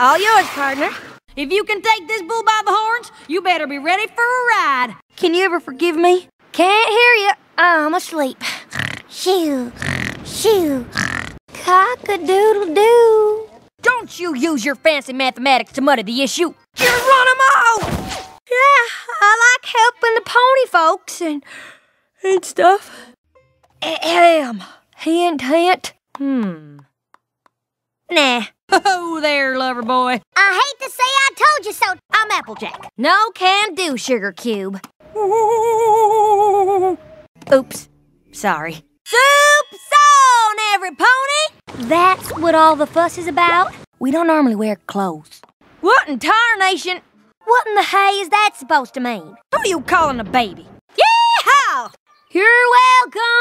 All yours, partner. If you can take this bull by the horns, you better be ready for a ride. Can you ever forgive me? Can't hear you. I'm asleep. Shoo, shoo, cock-a-doodle-doo. Don't you use your fancy mathematics to muddy the issue. Just run 'em out! Yeah, I like helping the pony folks and and stuff. Ahem. Hint, hint. Hmm. Nah. Oh there, lover boy. I hate to say I told you so. I'm Applejack. No can do, Sugar Cube. Oops. Sorry. Soup's on, every pony! That's what all the fuss is about? We don't normally wear clothes. What in tarnation? What in the hay is that supposed to mean? Who are you calling a baby? Yeehaw! You're welcome!